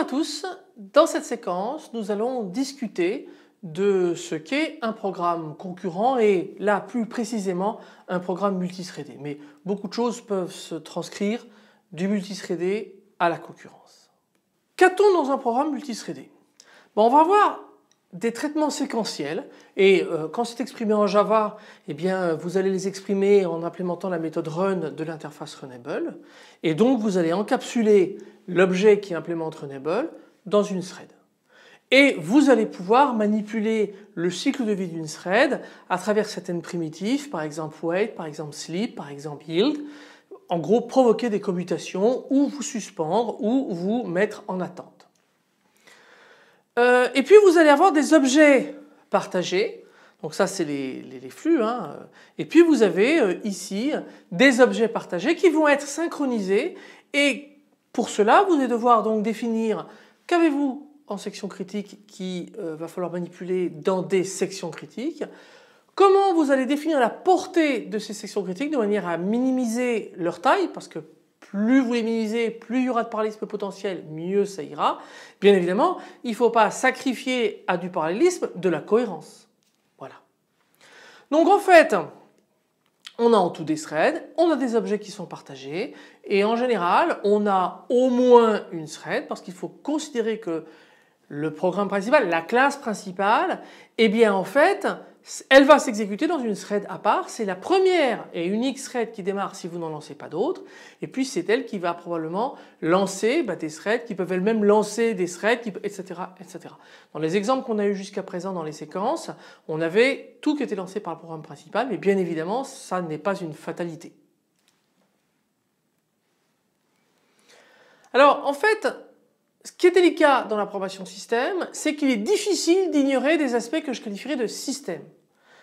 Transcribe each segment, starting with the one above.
à tous, dans cette séquence nous allons discuter de ce qu'est un programme concurrent et là plus précisément un programme multithreadé. Mais beaucoup de choses peuvent se transcrire du multithreadé à la concurrence. Qu'a-t-on dans un programme multithreadé? Bon, On va voir des traitements séquentiels et euh, quand c'est exprimé en Java, eh bien, vous allez les exprimer en implémentant la méthode run de l'interface runnable et donc vous allez encapsuler l'objet qui implémente runnable dans une thread. Et vous allez pouvoir manipuler le cycle de vie d'une thread à travers certaines primitives, par exemple wait, par exemple sleep, par exemple yield. En gros, provoquer des commutations ou vous suspendre ou vous mettre en attente. Euh, et puis vous allez avoir des objets partagés. Donc ça c'est les, flux. Hein. Et puis vous avez euh, ici des objets partagés qui vont être synchronisés et pour cela vous allez devoir donc définir qu'avez-vous en section critique qui euh, va falloir manipuler dans des sections critiques. Comment vous allez définir la portée de ces sections critiques de manière à minimiser leur taille parce que plus vous les minimisez, plus il y aura de parallélisme potentiel, mieux ça ira. Bien évidemment, il ne faut pas sacrifier à du parallélisme de la cohérence. Voilà. Donc en fait, on a en tout des threads, on a des objets qui sont partagés et en général, on a au moins une thread parce qu'il faut considérer que le programme principal, la classe principale, eh bien en fait, elle va s'exécuter dans une thread à part. C'est la première et unique thread qui démarre si vous n'en lancez pas d'autres. Et puis c'est elle qui va probablement lancer bah, des threads qui peuvent elles-mêmes lancer des threads, etc., etc. Dans les exemples qu'on a eu jusqu'à présent dans les séquences, on avait tout qui était lancé par le programme principal, mais bien évidemment, ça n'est pas une fatalité. Alors en fait, ce qui est délicat dans l'approbation système, c'est qu'il est difficile d'ignorer des aspects que je qualifierais de système.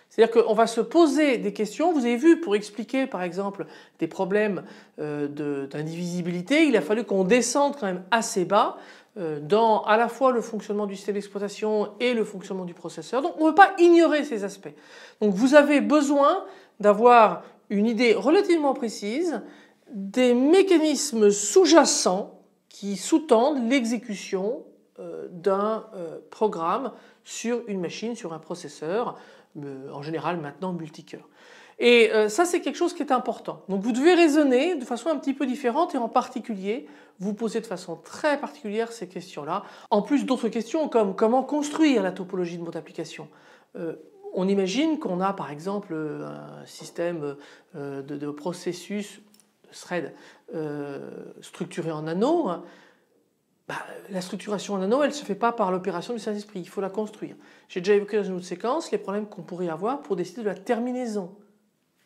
C'est-à-dire qu'on va se poser des questions. Vous avez vu, pour expliquer par exemple des problèmes euh, d'indivisibilité, il a fallu qu'on descende quand même assez bas euh, dans à la fois le fonctionnement du système d'exploitation et le fonctionnement du processeur. Donc on ne peut pas ignorer ces aspects. Donc vous avez besoin d'avoir une idée relativement précise des mécanismes sous-jacents qui sous-tendent l'exécution euh, d'un programme sur une machine, sur un processeur, en général maintenant multicœur. Et ça c'est quelque chose qui est important. Donc vous devez raisonner de façon un petit peu différente et en particulier vous poser de façon très particulière ces questions-là. En plus d'autres questions comme comment construire la topologie de mode d'application. on imagine qu'on a par exemple un système de processus thread euh, structuré en anneaux, hein, bah, la structuration en anneaux, elle ne se fait pas par l'opération du Saint-Esprit, il faut la construire. J'ai déjà évoqué dans une autre séquence les problèmes qu'on pourrait avoir pour décider de la terminaison.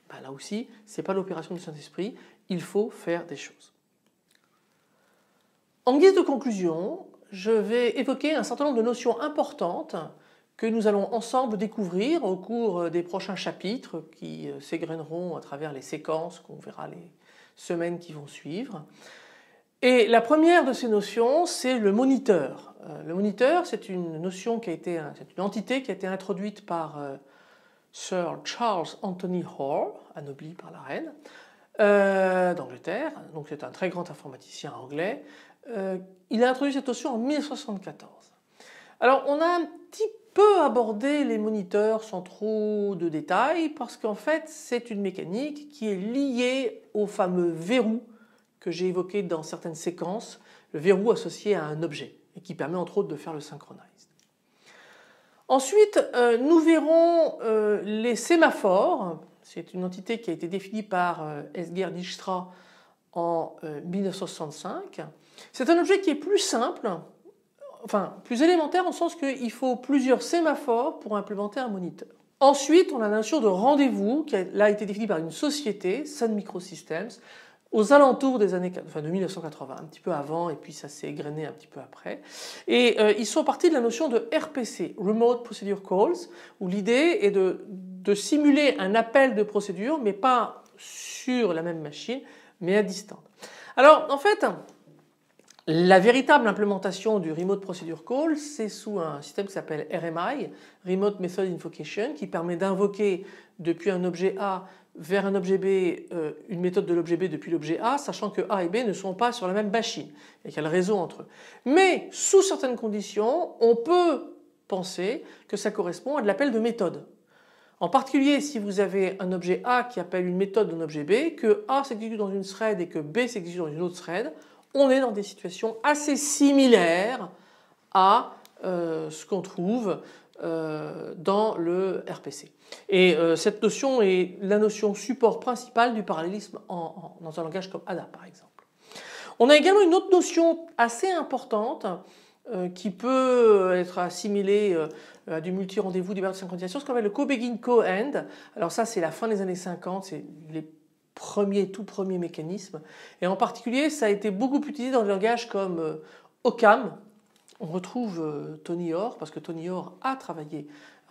Bah, là aussi, ce n'est pas l'opération du Saint-Esprit, il faut faire des choses. En guise de conclusion, je vais évoquer un certain nombre de notions importantes que nous allons ensemble découvrir au cours des prochains chapitres qui euh, s'égrèneront à travers les séquences qu'on verra les, semaines qui vont suivre. Et la première de ces notions, c'est le moniteur. Euh, le moniteur, c'est une notion qui a été, une entité qui a été introduite par euh, Sir Charles Anthony Hall, anobli par la reine, euh, d'Angleterre. Donc c'est un très grand informaticien anglais. il a introduit cette notion en 1974. Alors on a un petit peu abordé les moniteurs sans trop de détails parce qu'en fait c'est une mécanique qui est liée au fameux verrou que j'ai évoqué dans certaines séquences, le verrou associé à un objet et qui permet entre autres de faire le synchronized. Ensuite, euh, nous verrons euh, les sémaphores. C'est une entité qui a été définie par euh, Esger Dijkstra en 1965. C'est un objet qui est plus simple, enfin plus élémentaire en sens qu'il faut plusieurs sémaphores pour implémenter un moniteur. Ensuite, on a la notion de rendez-vous qui a été définie par une société, Sun Microsystems, aux alentours des années enfin de 1980, un petit peu avant et puis ça s'est égrené un petit peu après. Et euh, ils sont partis de la notion de RPC, Remote Procedure Calls, où l'idée est de, de simuler un appel de procédure, mais pas sur la même machine, mais à distance. Alors en fait, la véritable implémentation du Remote Procedure Call, c'est sous un système qui s'appelle RMI, Remote Method Invocation, qui permet d'invoquer depuis un objet A vers un objet B euh, une méthode de l'objet B depuis l'objet A, sachant que A et B ne sont pas sur la même machine et qu'il y a le réseau entre eux. Mais sous certaines conditions, on peut penser que ça correspond à de l'appel de méthode. En particulier si vous avez un objet A qui appelle une méthode d'un objet B, que A s'exécute dans une thread et que B s'exécute dans une autre thread, on est dans des situations assez similaires à euh, ce qu'on trouve dans le RPC. Et euh, cette notion est la notion support principale du parallélisme dans un langage comme ADA par exemple. On a également une autre notion assez importante qui peut être assimilée à du multi-rendez-vous, du de synchronisation, ce qu'on appelle le co-begin co-end. Alors ça c'est la fin des années 50, c'est les premiers, tout premiers mécanismes. Et en particulier ça a été beaucoup utilisé dans des langages comme OCAM, on retrouve euh, Tony Orr, parce que Tony Orr a travaillé,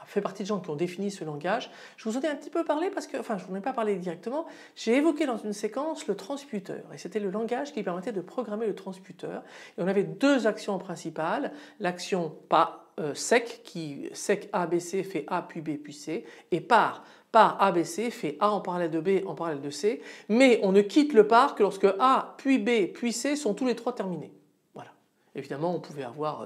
fait partie des gens qui ont défini ce langage. Je vous en ai un petit peu parlé parce que, enfin je vous en ai pas parlé directement, j'ai évoqué dans une séquence le transputeur et c'était le langage qui permettait de programmer le transputeur. Et on avait deux actions principales, l'action pas euh, sec qui sec ABC fait A puis B puis C et par par ABC fait A en parallèle de B en parallèle de C, mais on ne quitte le par que lorsque A puis B puis C sont tous les trois terminés. Évidemment, on pouvait avoir euh,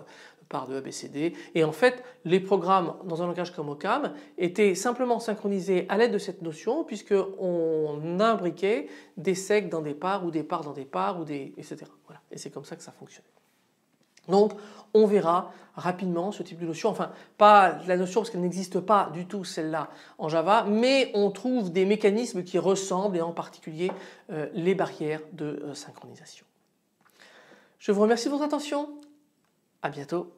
par de ABCD. Et en fait, les programmes dans un langage comme OCAM étaient simplement synchronisés à l'aide de cette notion puisqu'on imbriquait des secs dans des parts ou des parts dans des parts ou des etc. Voilà. Et c'est comme ça que ça fonctionnait. Donc on verra rapidement ce type de notion, enfin pas la notion parce qu'elle n'existe pas du tout celle-là en Java, mais on trouve des mécanismes qui ressemblent et en particulier euh, les barrières de euh, synchronisation. Je vous remercie de votre attention. À bientôt.